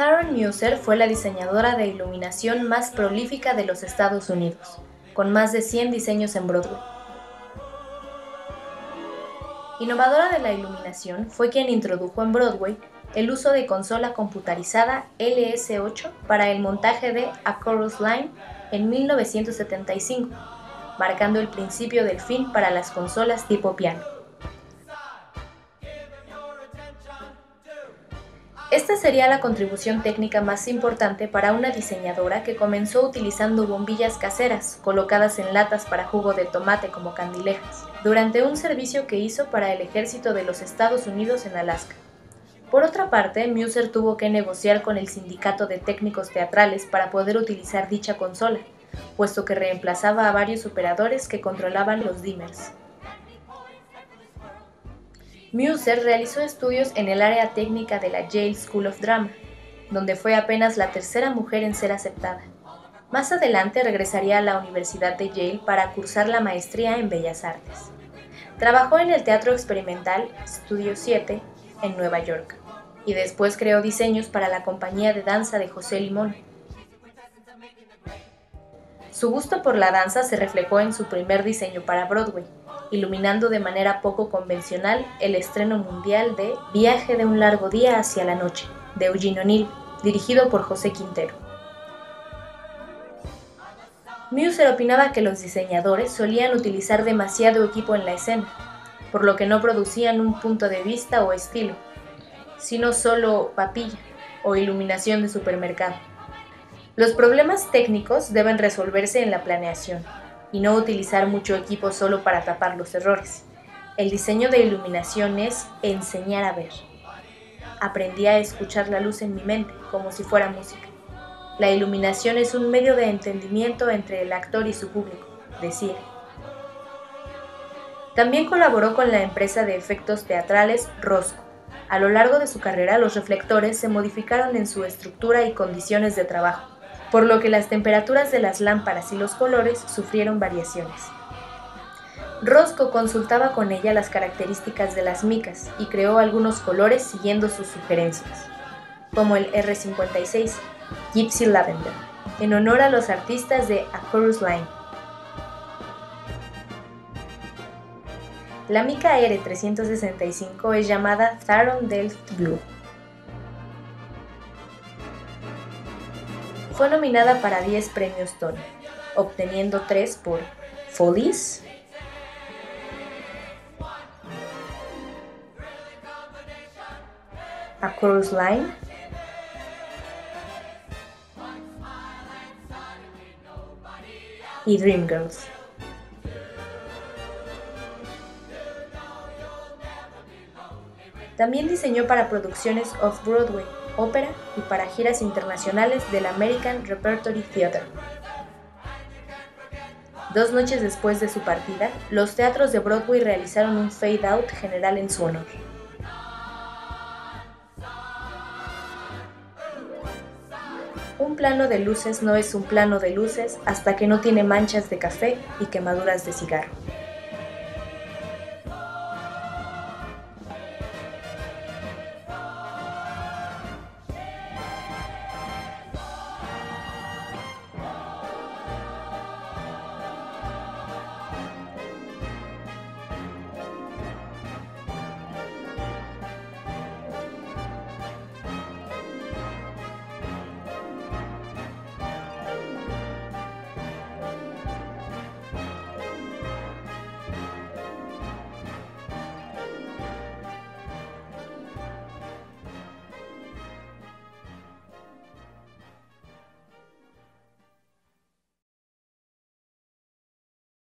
will. Tharon Muser fue la diseñadora de iluminación más prolífica de los Estados Unidos, con más de 100 diseños en Broadway. Innovadora de la iluminación, fue quien introdujo en Broadway el uso de consola computarizada LS8 para el montaje de A Chorus Line en 1975, marcando el principio del fin para las consolas tipo piano. Esta sería la contribución técnica más importante para una diseñadora que comenzó utilizando bombillas caseras colocadas en latas para jugo de tomate como candilejas, durante un servicio que hizo para el ejército de los Estados Unidos en Alaska. Por otra parte, Muser tuvo que negociar con el sindicato de técnicos teatrales para poder utilizar dicha consola, puesto que reemplazaba a varios operadores que controlaban los dimmers. Muser realizó estudios en el área técnica de la Yale School of Drama, donde fue apenas la tercera mujer en ser aceptada. Más adelante regresaría a la Universidad de Yale para cursar la maestría en Bellas Artes. Trabajó en el Teatro Experimental Studio 7 en Nueva York y después creó diseños para la compañía de danza de José Limón. Su gusto por la danza se reflejó en su primer diseño para Broadway, iluminando de manera poco convencional el estreno mundial de Viaje de un largo día hacia la noche, de Eugene O'Neill, dirigido por José Quintero. Muser opinaba que los diseñadores solían utilizar demasiado equipo en la escena, por lo que no producían un punto de vista o estilo, sino solo papilla o iluminación de supermercado. Los problemas técnicos deben resolverse en la planeación, y no utilizar mucho equipo solo para tapar los errores. El diseño de iluminación es enseñar a ver. Aprendí a escuchar la luz en mi mente como si fuera música. La iluminación es un medio de entendimiento entre el actor y su público, decía. También colaboró con la empresa de efectos teatrales Rosco. A lo largo de su carrera los reflectores se modificaron en su estructura y condiciones de trabajo por lo que las temperaturas de las lámparas y los colores sufrieron variaciones. Roscoe consultaba con ella las características de las micas y creó algunos colores siguiendo sus sugerencias, como el R56, Gypsy Lavender, en honor a los artistas de A Line. La mica R365 es llamada Tharon Delft Blue fue nominada para 10 premios Tony, obteniendo 3 por Follies, A Chorus Line, y Dreamgirls. También diseñó para producciones off-Broadway ópera y para giras internacionales del American Repertory Theatre. Dos noches después de su partida, los teatros de Broadway realizaron un fade-out general en su honor. Un plano de luces no es un plano de luces hasta que no tiene manchas de café y quemaduras de cigarro.